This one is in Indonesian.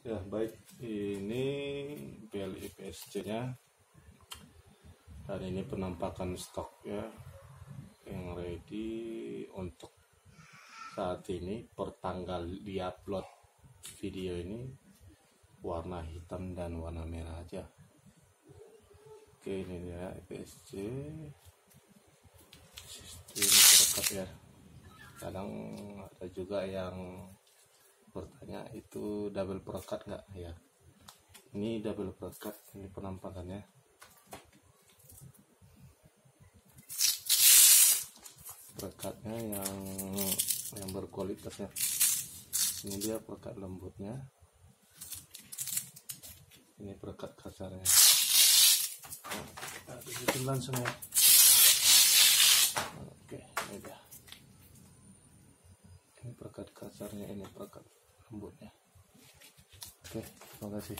Ya baik, ini BLI PSC nya. Dan ini penampakan stok ya yang ready untuk saat ini. Per tanggal di upload video ini warna hitam dan warna merah aja. Oke ini dia PSC sistem terdekat ya. Kadang ada juga yang bertanya itu double perekat nggak? Ya ini double perekat ini penampakannya. Perekatnya yang yang berkualitasnya. Ini dia perekat lembutnya. Ini perekat kasarnya. Nah, itu langsung ya. Oke ini dia. Ini perekat kasarnya ini perekat lembutnya oke terima kasih